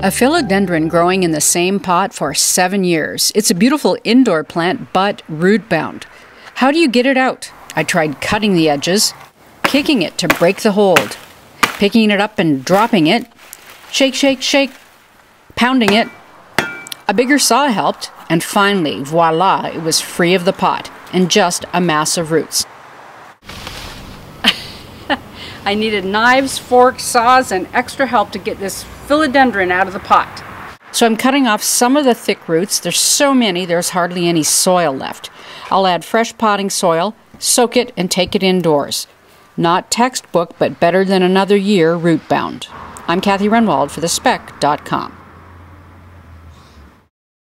A philodendron growing in the same pot for seven years. It's a beautiful indoor plant, but root bound. How do you get it out? I tried cutting the edges, kicking it to break the hold, picking it up and dropping it, shake, shake, shake, pounding it. A bigger saw helped, and finally, voila, it was free of the pot and just a mass of roots. I needed knives, forks, saws, and extra help to get this philodendron out of the pot. So I'm cutting off some of the thick roots. There's so many, there's hardly any soil left. I'll add fresh potting soil, soak it, and take it indoors. Not textbook, but better than another year root bound. I'm Kathy Renwald for thespec.com.